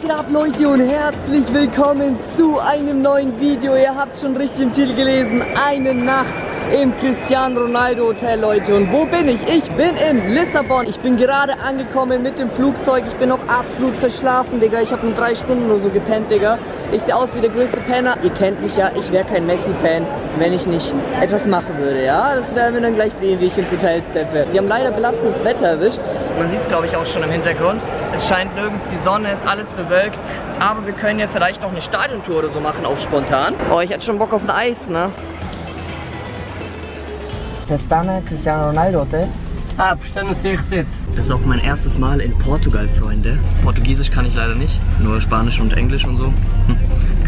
geht ab Leute und herzlich willkommen zu einem neuen Video. Ihr habt schon richtig im Titel gelesen, eine Nacht im Cristiano Ronaldo Hotel, Leute. Und wo bin ich? Ich bin in Lissabon. Ich bin gerade angekommen mit dem Flugzeug. Ich bin noch absolut verschlafen, Digga. Ich habe nur drei Stunden nur so gepennt, Digga. Ich sehe aus wie der größte Penner. Ihr kennt mich ja, ich wäre kein Messi-Fan, wenn ich nicht etwas machen würde, ja? Das werden wir dann gleich sehen, wie ich ins Hotel steppe. Wir haben leider belastendes Wetter erwischt. Man sieht es, glaube ich, auch schon im Hintergrund. Es scheint nirgends die Sonne, ist alles bewölkt. Aber wir können ja vielleicht noch eine Stadiontour oder so machen, auch spontan. Oh, ich hätte schon Bock auf ein Eis, ne? Pestana Cristiano Ronaldo Hotel. Ah, sit. Das ist auch mein erstes Mal in Portugal, Freunde. Portugiesisch kann ich leider nicht, nur Spanisch und Englisch und so. Hm.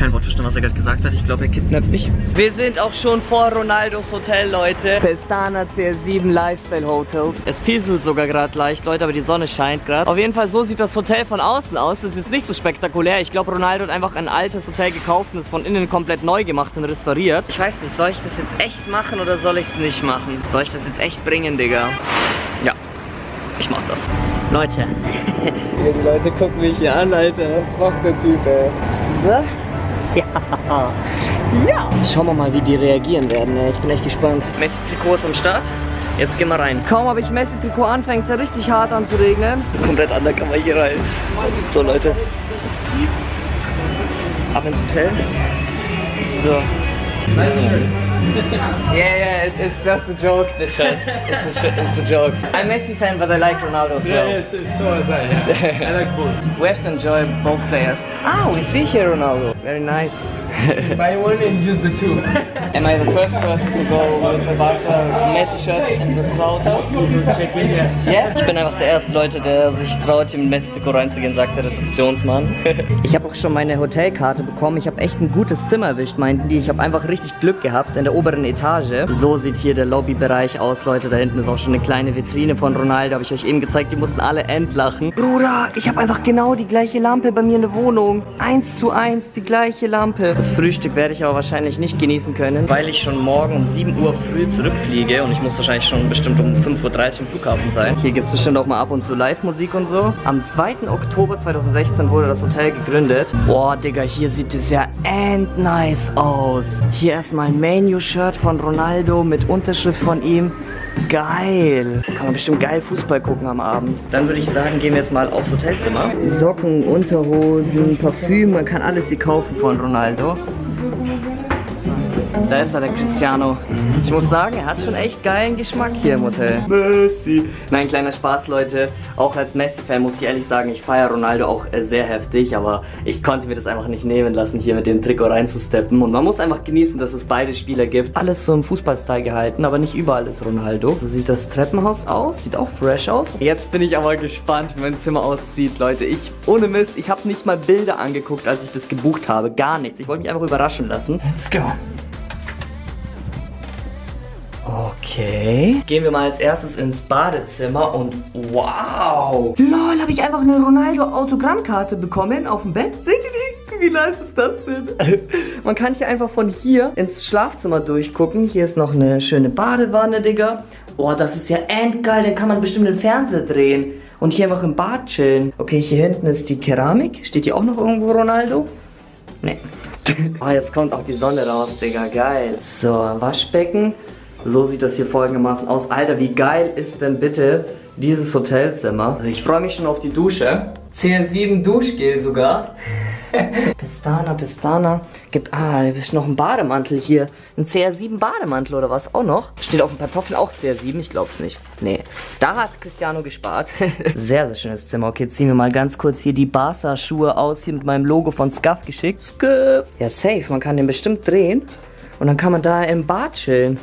Kein Wort verstanden, was er gerade gesagt hat. Ich glaube, er kidnappt mich. Wir sind auch schon vor Ronaldos Hotel, Leute. Pestana CR7 Lifestyle Hotel. Es pieselt sogar gerade leicht, Leute, aber die Sonne scheint gerade. Auf jeden Fall, so sieht das Hotel von außen aus. Das ist jetzt nicht so spektakulär. Ich glaube, Ronaldo hat einfach ein altes Hotel gekauft und es von innen komplett neu gemacht und restauriert. Ich weiß nicht, soll ich das jetzt echt machen oder soll ich es nicht machen? Soll ich das jetzt echt bringen, Digga? Ja, ich mach das. Leute. die Leute gucken mich hier an, Alter. Was macht der Typ, ey? So? Ja. Ja. Schauen wir mal, wie die reagieren werden. Ich bin echt gespannt. Messi-Trikot ist am Start. Jetzt gehen wir rein. Kaum habe ich Messi-Trikot an, fängt es ja richtig hart an zu regnen. Komplett undercover hier rein. So, Leute. Ab ins Hotel. So. Nice. Yeah, yeah, it, it's just a joke, the shirt. It's a, sh- it's a joke. I'm a Messi fan, but I like Ronaldo as well. Yeah, yes, so was I. Yeah. I like both. We have to enjoy both players. Ah, we see here Ronaldo. Very nice. Buy one and use the two. Am I the first person to go with the Barca Messi shirt in this hotel? to check in, yes. Yeah? Ich bin einfach der erste Leute, der sich traut, hier mit Messi-Trikot reinzugehen, sagt der Rezeptionsmann. ich habe auch schon meine Hotelkarte bekommen. Ich habe echt ein gutes Zimmer erwischt, meinten die. Ich habe einfach richtig Glück gehabt in der oberen Etage. So sieht hier der Lobbybereich aus, Leute. Da hinten ist auch schon eine kleine Vitrine von Ronaldo. Habe ich euch eben gezeigt. Die mussten alle entlachen. Bruder, ich habe einfach genau die gleiche Lampe bei mir in der Wohnung. Eins zu eins die gleiche Lampe. Das Frühstück werde ich aber wahrscheinlich nicht genießen können, weil ich schon morgen um 7 Uhr früh zurückfliege und ich muss wahrscheinlich schon bestimmt um 5.30 Uhr am Flughafen sein. Hier gibt es bestimmt auch mal ab und zu Live-Musik und so. Am 2. Oktober 2016 wurde das Hotel gegründet. Boah, Digga, hier sieht es ja end nice aus. Hier erstmal ein Menu-Shirt von Ronaldo mit Unterschrift von ihm. Geil. Kann man bestimmt geil Fußball gucken am Abend. Dann würde ich sagen, gehen wir jetzt mal aufs Hotelzimmer. Socken, Unterhosen, Parfüm, man kann alles hier kaufen von Ronaldo. Da ist er, der Cristiano. Ich muss sagen, er hat schon echt geilen Geschmack hier im Hotel. Messi. Nein, kleiner Spaß, Leute. Auch als Messi-Fan muss ich ehrlich sagen, ich feiere Ronaldo auch äh, sehr heftig, aber ich konnte mir das einfach nicht nehmen lassen, hier mit dem Trikot reinzusteppen. Und man muss einfach genießen, dass es beide Spieler gibt. Alles so im Fußballstyle gehalten, aber nicht überall ist Ronaldo. So sieht das Treppenhaus aus, sieht auch fresh aus. Jetzt bin ich aber gespannt, wie mein Zimmer aussieht, Leute. Ich, ohne Mist, ich habe nicht mal Bilder angeguckt, als ich das gebucht habe. Gar nichts. Ich wollte mich einfach überraschen lassen. Let's go. Okay. Gehen wir mal als erstes ins Badezimmer und wow. Lol, habe ich einfach eine Ronaldo-Autogrammkarte bekommen auf dem Bett. Seht ihr die? Wie nice ist das denn? Man kann hier einfach von hier ins Schlafzimmer durchgucken. Hier ist noch eine schöne Badewanne, Digga. Oh, das ist ja endgeil. Dann kann man bestimmt den Fernseher drehen. Und hier einfach im Bad chillen. Okay, hier hinten ist die Keramik. Steht hier auch noch irgendwo Ronaldo? Nee. Oh, jetzt kommt auch die Sonne raus, Digga. Geil. So, Waschbecken. So sieht das hier folgendermaßen aus. Alter, wie geil ist denn bitte dieses Hotelzimmer? Ich freue mich schon auf die Dusche. CR7 Duschgel sogar. Pestana, Pestana. Gibt, ah, da ist noch ein Bademantel hier. Ein CR7 Bademantel oder was? Auch noch. Steht auf den Kartoffeln auch CR7? Ich glaub's nicht. Nee. Da hat Cristiano gespart. sehr, sehr schönes Zimmer. Okay, ziehen wir mal ganz kurz hier die Barca-Schuhe aus. Hier mit meinem Logo von Scuff geschickt. Scuff. Ja, safe. Man kann den bestimmt drehen. Und dann kann man da im Bad chillen.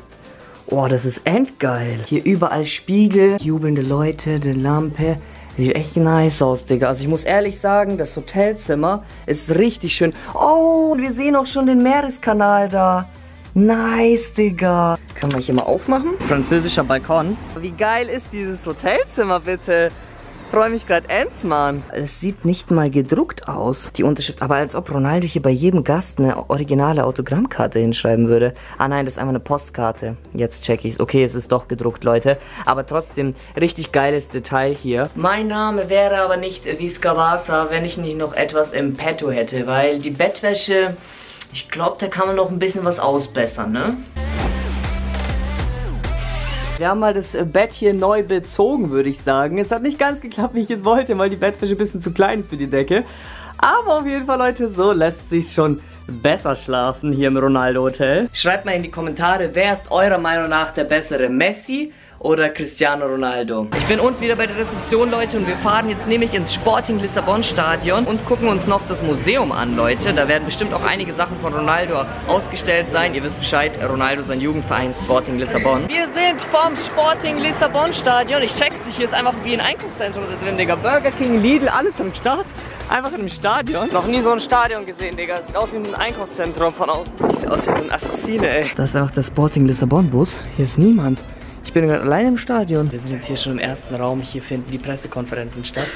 Oh, das ist endgeil. Hier überall Spiegel, jubelnde Leute, eine Lampe. Sieht echt nice aus, Digga. Also ich muss ehrlich sagen, das Hotelzimmer ist richtig schön. Oh, und wir sehen auch schon den Meereskanal da. Nice, Digga. Kann man hier mal aufmachen? Französischer Balkon. Wie geil ist dieses Hotelzimmer, bitte? Freue mich gerade ends, Mann. Es sieht nicht mal gedruckt aus, die Unterschrift. Aber als ob Ronaldo hier bei jedem Gast eine originale Autogrammkarte hinschreiben würde. Ah nein, das ist einfach eine Postkarte. Jetzt check ich's. Okay, es ist doch gedruckt, Leute. Aber trotzdem, richtig geiles Detail hier. Mein Name wäre aber nicht Viscavasa, wenn ich nicht noch etwas im Petto hätte. Weil die Bettwäsche, ich glaube, da kann man noch ein bisschen was ausbessern, ne? Wir haben mal das Bett hier neu bezogen, würde ich sagen. Es hat nicht ganz geklappt, wie ich es wollte, weil die Bettwäsche ein bisschen zu klein ist für die Decke. Aber auf jeden Fall, Leute, so lässt sich schon besser schlafen hier im Ronaldo Hotel. Schreibt mal in die Kommentare, wer ist eurer Meinung nach der bessere Messi oder Cristiano Ronaldo. Ich bin unten wieder bei der Rezeption, Leute, und wir fahren jetzt nämlich ins Sporting Lissabon Stadion und gucken uns noch das Museum an, Leute. Da werden bestimmt auch einige Sachen von Ronaldo ausgestellt sein. Ihr wisst Bescheid, Ronaldo sein Jugendverein Sporting Lissabon. Wir sind vom Sporting Lissabon Stadion. Ich check's, hier ist einfach wie ein Einkaufszentrum da drin, Digga. Burger King, Lidl, alles am Start. Einfach in einem Stadion. Noch nie so ein Stadion gesehen, Digga. Sieht aus wie ein Einkaufszentrum von außen. Sieht aus wie so ein Assassine, ey. Das ist einfach der Sporting Lissabon Bus. Hier ist niemand. Ich bin gerade allein im Stadion. Wir sind jetzt hier schon im ersten Raum. Hier finden die Pressekonferenzen statt.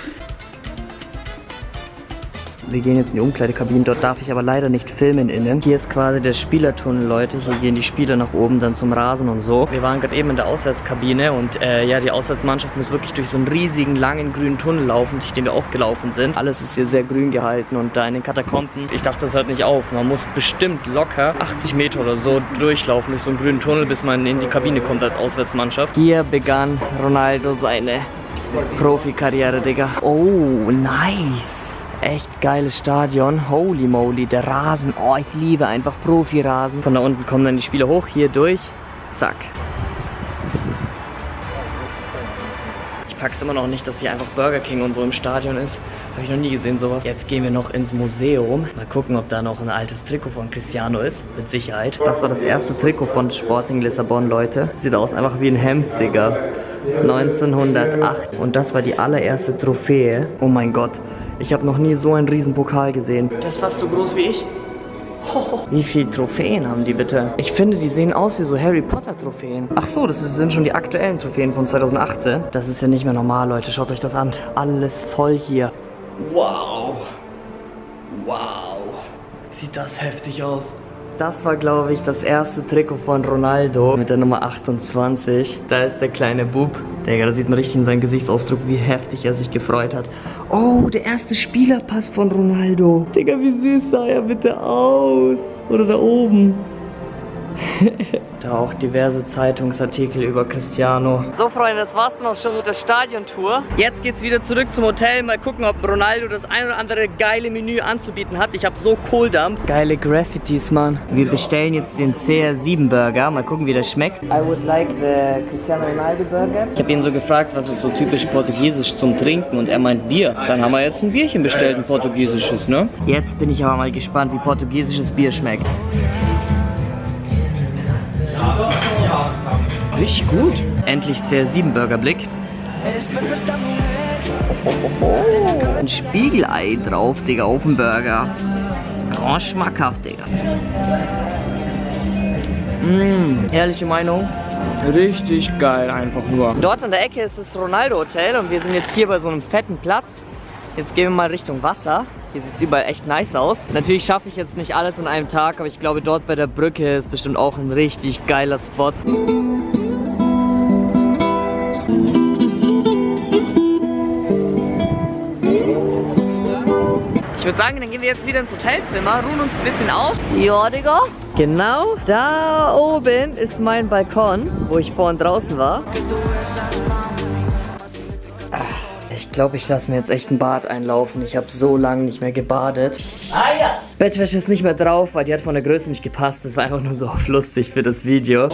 Wir gehen jetzt in die Umkleidekabine, dort darf ich aber leider nicht filmen innen. Hier ist quasi der Spielertunnel, Leute. Hier gehen die Spieler nach oben, dann zum Rasen und so. Wir waren gerade eben in der Auswärtskabine und äh, ja, die Auswärtsmannschaft muss wirklich durch so einen riesigen, langen, grünen Tunnel laufen, durch den wir auch gelaufen sind. Alles ist hier sehr grün gehalten und da in den Katakomben, ich dachte, das hört nicht auf. Man muss bestimmt locker 80 Meter oder so durchlaufen durch so einen grünen Tunnel, bis man in die Kabine kommt als Auswärtsmannschaft. Hier begann Ronaldo seine Profikarriere, Digga. Oh, nice echt geiles Stadion. Holy moly, der Rasen. Oh, ich liebe einfach Profirasen. Von da unten kommen dann die Spieler hoch, hier durch. Zack. Ich pack's immer noch nicht, dass hier einfach Burger King und so im Stadion ist. Habe ich noch nie gesehen sowas. Jetzt gehen wir noch ins Museum. Mal gucken, ob da noch ein altes Trikot von Cristiano ist. Mit Sicherheit. Das war das erste Trikot von Sporting Lissabon, Leute. Sieht aus einfach wie ein Hemd, Digga. 1908. Und das war die allererste Trophäe. Oh mein Gott. Ich habe noch nie so einen riesen Pokal gesehen. Das ist fast so groß wie ich. Wie viele Trophäen haben die bitte? Ich finde, die sehen aus wie so Harry Potter Trophäen. Ach so, das sind schon die aktuellen Trophäen von 2018. Das ist ja nicht mehr normal, Leute. Schaut euch das an. Alles voll hier. Wow. Wow. Sieht das heftig aus. Das war, glaube ich, das erste Trikot von Ronaldo mit der Nummer 28. Da ist der kleine Bub. Digga, da sieht man richtig in seinem Gesichtsausdruck, wie heftig er sich gefreut hat. Oh, der erste Spielerpass von Ronaldo. Digga, wie süß sah er bitte aus. Oder da oben. Da auch diverse Zeitungsartikel über Cristiano. So Freunde, das war's dann auch schon mit der Stadiontour. Jetzt geht's wieder zurück zum Hotel. Mal gucken, ob Ronaldo das ein oder andere geile Menü anzubieten hat. Ich habe so Kohldampf. Geile Graffitis, Mann. Wir bestellen jetzt den CR7 Burger. Mal gucken, wie der schmeckt. I would like the Cristiano Ronaldo Burger. Ich habe ihn so gefragt, was ist so typisch portugiesisch zum Trinken und er meint Bier. Dann haben wir jetzt ein Bierchen bestellt, ein portugiesisches, ne? Jetzt bin ich aber mal gespannt, wie portugiesisches Bier schmeckt. Richtig gut. Endlich CR7 Burgerblick. Ein Spiegelei drauf, Digga, auf dem Burger. Oh, schmackhaft, Digga. Mmh, ehrliche Meinung. Richtig geil, einfach nur. Dort an der Ecke ist das Ronaldo Hotel und wir sind jetzt hier bei so einem fetten Platz. Jetzt gehen wir mal Richtung Wasser. Hier sieht es überall echt nice aus. Natürlich schaffe ich jetzt nicht alles in einem Tag, aber ich glaube, dort bei der Brücke ist bestimmt auch ein richtig geiler Spot. Ich würde sagen, dann gehen wir jetzt wieder ins Hotelzimmer, ruhen uns ein bisschen aus. Ja, Digga. Genau da oben ist mein Balkon, wo ich vorhin draußen war. Ich glaube, ich lasse mir jetzt echt ein Bad einlaufen. Ich habe so lange nicht mehr gebadet. Ah ja! Bettwäsche ist nicht mehr drauf, weil die hat von der Größe nicht gepasst. Das war einfach nur so lustig für das Video.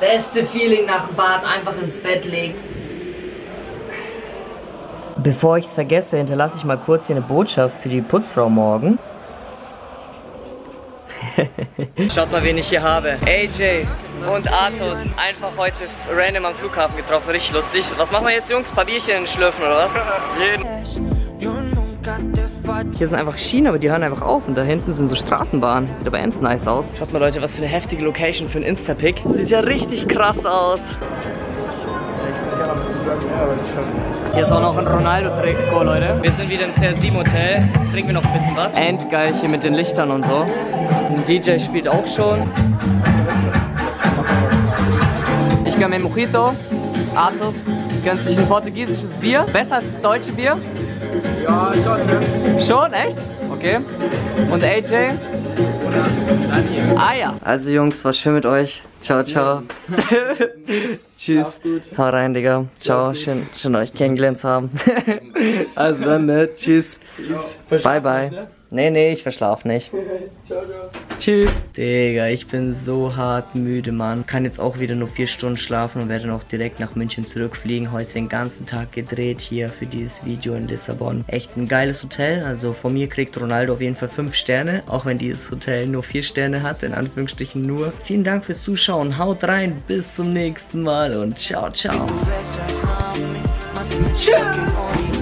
Beste Feeling nach dem Bad, einfach ins Bett legen. Bevor ich es vergesse, hinterlasse ich mal kurz hier eine Botschaft für die Putzfrau morgen. Schaut mal, wen ich hier habe. AJ und Arthos. Einfach heute random am Flughafen getroffen. Richtig lustig. Was machen wir jetzt, Jungs? Ein paar Bierchen schlürfen oder was? Jeden. Hier sind einfach Schienen, aber die hören einfach auf. Und da hinten sind so Straßenbahnen. Sieht aber ends nice aus. Schaut mal, Leute, was für eine heftige Location für ein Insta-Pick. Sieht ja richtig krass aus. Hier ist auch noch ein Ronaldo-Trikot, Leute. Wir sind wieder im CR7-Hotel. Trinken wir noch ein bisschen was. Endgeil hier mit den Lichtern und so. Ein DJ spielt auch schon. Ich gönn mir Mojito. Athos gönnt sich ein portugiesisches Bier. Besser als das deutsche Bier. Ja, schon, ne? Schon, echt? Okay. Und AJ? Ah ja. Also Jungs, war schön mit euch. Ciao, ciao. Tschüss. Hau rein, Digga. Ciao, schön, schön euch kennengelernt zu haben. also dann, ne? Tschüss. Bye, bye. Nee, nee, ich verschlaf nicht. Tschüss. Digga, ich bin so hart müde, Mann. Kann jetzt auch wieder nur vier Stunden schlafen und werde noch direkt nach München zurückfliegen. Heute den ganzen Tag gedreht hier für dieses Video in Lissabon. Echt ein geiles Hotel. Also von mir kriegt Ronaldo auf jeden Fall fünf Sterne. Auch wenn dieses Hotel nur vier Sterne hat, in Anführungsstrichen nur. Vielen Dank fürs Zuschauen. Haut rein. Bis zum nächsten Mal und ciao, ciao. Tschüss.